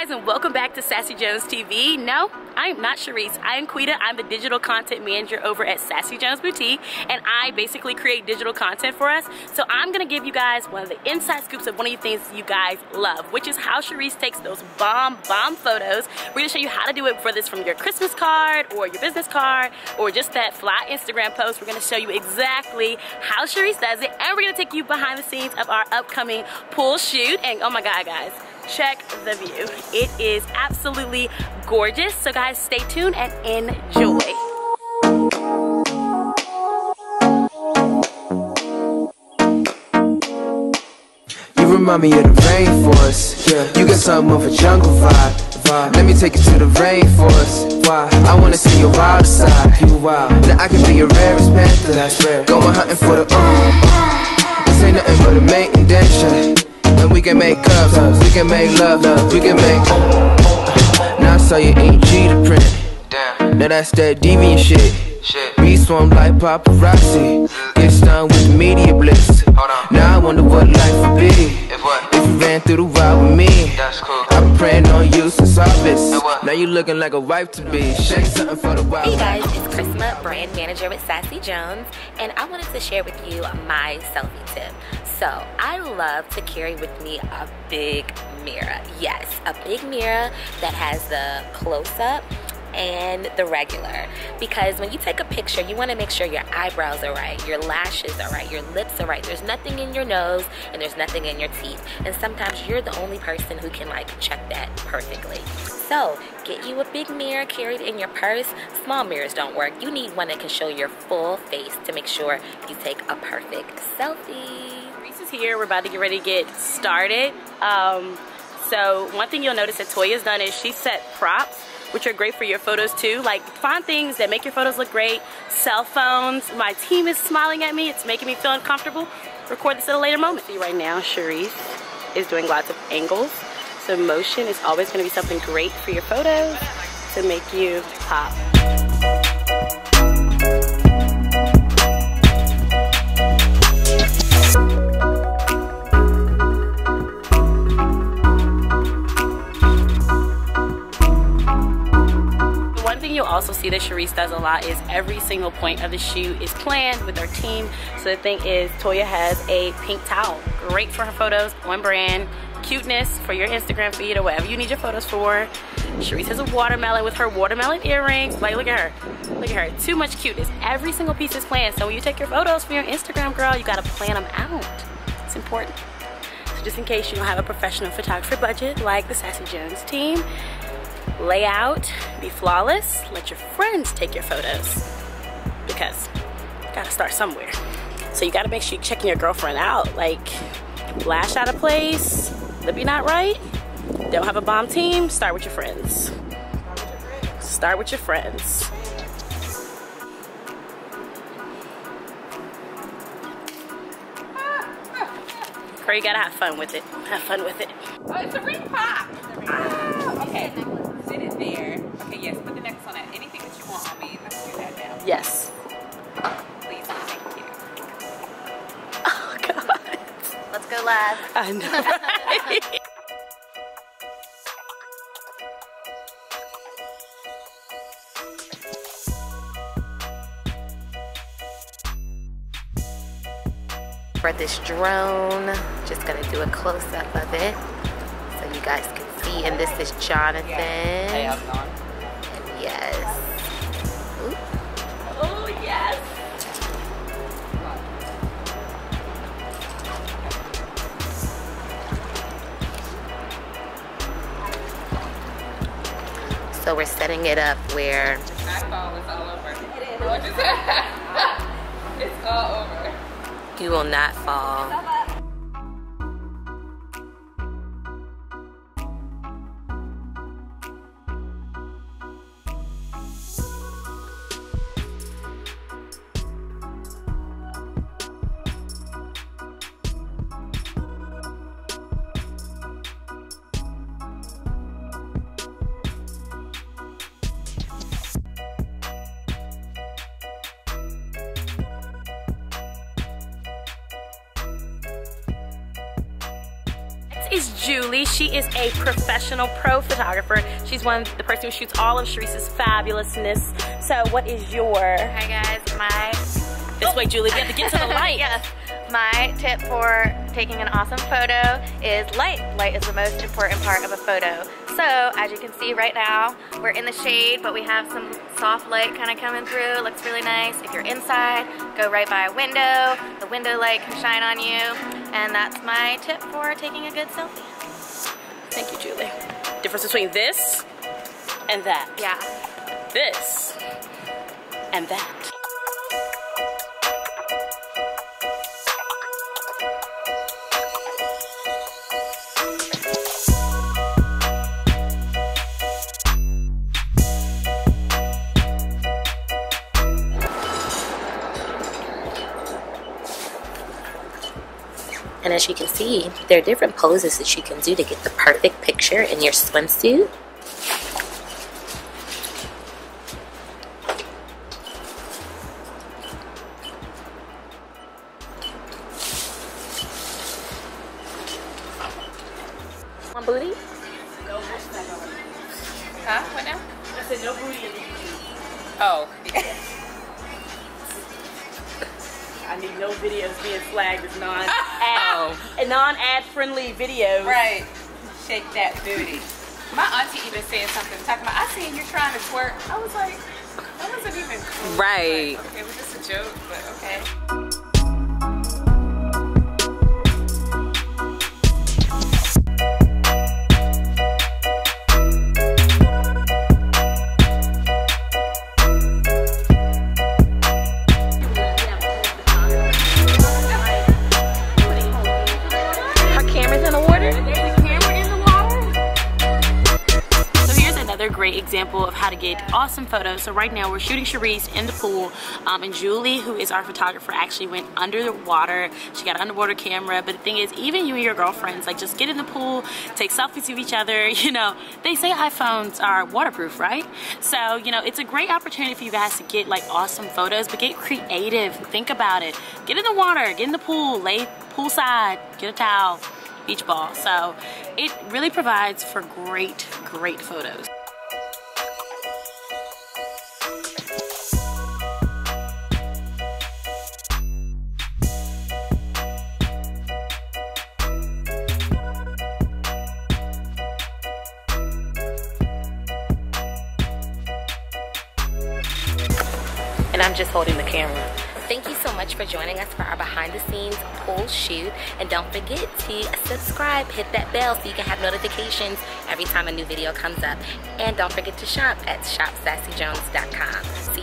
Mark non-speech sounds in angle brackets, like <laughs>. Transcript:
guys and welcome back to Sassy Jones TV. No, I am not Charis. I am Quita. I'm the digital content manager over at Sassy Jones Boutique and I basically create digital content for us. So I'm gonna give you guys one of the inside scoops of one of the things you guys love, which is how Charis takes those bomb, bomb photos. We're gonna show you how to do it for this from your Christmas card or your business card or just that fly Instagram post. We're gonna show you exactly how Charis does it and we're gonna take you behind the scenes of our upcoming pool shoot. And oh my God, guys, check the view. It is absolutely gorgeous. So guys, stay tuned and enjoy. You remind me of the rainforest. Yeah. You got something of a jungle vibe. Let me take you to the rainforest. Why? I wanna see your wild side. You wild. Now I can be your rarest panther. That's rare. Going hunting for the uh. This ain't nothing but a shit. And we can make up, we can make love, we can make. Now I saw your AG to print. Damn. Now that's that deviant shit. Shit. Be swum like paparazzi. Get stung with the media blitz. Now I wonder what life would be. If what? If you ran through the wild with me. That's cool. I've been praying on you since August. Now you looking like a wife to be. Shake something for the wild. Hey guys, it's Chrisma, brand manager with Sassy Jones, and I wanted to share with you my selfie tip. So I love to carry with me a big mirror. Yes, a big mirror that has the close-up and the regular. Because when you take a picture you want to make sure your eyebrows are right your lashes are right your lips are right. There's nothing in your nose and there's nothing in your teeth. And sometimes you're the only person who can like check that perfectly. So get you a big mirror carried in your purse. Small mirrors don't work. You need one that can show your full face to make sure you take a perfect selfie here. We're about to get ready to get started. Um, so one thing you'll notice that Toya's done is she set props which are great for your photos too. Like find things that make your photos look great. Cell phones. My team is smiling at me. It's making me feel uncomfortable. Record this at a later moment. See right now, Charis is doing lots of angles. So motion is always gonna be something great for your photos to make you pop. You'll also see that Charis does a lot is every single point of the shoot is planned with our team. So the thing is, Toya has a pink towel. Great for her photos, on brand, cuteness for your Instagram feed or whatever you need your photos for. Charis has a watermelon with her watermelon earrings. Like, look at her. Look at her. Too much cuteness. Every single piece is planned. So when you take your photos for your Instagram, girl, you gotta plan them out. It's important. So just in case you don't have a professional photographer budget like the Sassy Jones team, lay out, be flawless, let your friends take your photos because you gotta start somewhere. So you gotta make sure you're checking your girlfriend out. Like, lash out of place, lippy not right, don't have a bomb team, start with your friends. Start with your friends. Or you gotta have fun with it. Have fun with it. Oh, it's a ring pop. Yes. Please, thank you. Oh, God. Let's go live. I know, right? For this drone, just gonna do a close-up of it so you guys can see, and this is Jonathan. Hey, So we're setting it up where... My phone is all over. It is. it's all over. You will not fall. Is Julie. She is a professional pro photographer. She's one the person who shoots all of Charis's fabulousness. So what is your Hi guys, my this way, Julie? We have to get to the <laughs> light. yes, my tip for taking an awesome photo is light. Light is the most important part of a photo. So as you can see right now, we're in the shade, but we have some soft light kind of coming through. Looks really nice. If you're inside, go right by a window. The window light can shine on you. And that's my tip for taking a good selfie. Thank you, Julie. Difference between this and that. Yeah. This and that. And as you can see, there are different poses that you can do to get the perfect picture in your swimsuit. On booty? Huh? What now? I said no booty Oh. I need no videos being flagged as non <laughs> Oh. ad, non-ad friendly videos. right. Shake that booty. My auntie even said something talking about, I seen you trying to twerk. I was like, that wasn't even cool. Right. Like, okay, it was just a joke, but okay. Example of how to get awesome photos. So right now we're shooting Charis in the pool, um, and Julie, who is our photographer, actually went under the water. She got an underwater camera. But the thing is, even you and your girlfriends, like just get in the pool, take selfies of each other. <laughs> You know, they say iPhones are waterproof, right? So you know, it's a great opportunity for you guys to get like awesome photos, but get creative. Think about it. Get in the water, get in the pool, lay poolside, get a towel, beach ball. So it really provides for great, great photos. And I'm just holding the camera. Thank you so much for joining us for our behind the scenes pool shoot. And don't forget to subscribe, hit that bell so you can have notifications every time a new video comes up. And don't forget to shop at shopsassyjones.com.